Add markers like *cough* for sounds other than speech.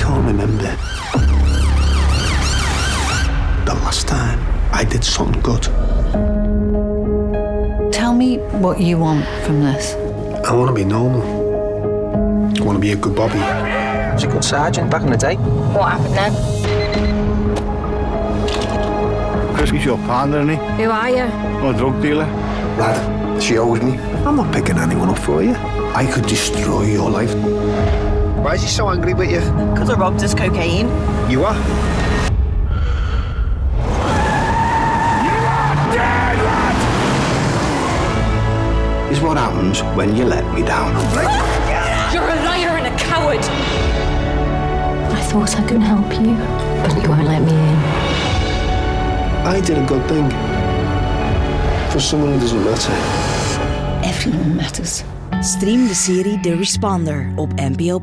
can't remember the last time I did something good. Tell me what you want from this. I want to be normal. I want to be a good Bobby. I was a good sergeant back in the day. What happened then? Chris is your partner, isn't he? Who are you? Or a drug dealer. Lad, she owes me. I'm not picking anyone up for you. I could destroy your life. Why is he so angry with you? Because I robbed his cocaine. You are? Is what happens when you let me down. *laughs* You're a liar and a coward. I thought I could help you, but you won't let me in. I did a good thing. For someone who doesn't matter. Everyone matters. Stream de serie The Responder op NPO+.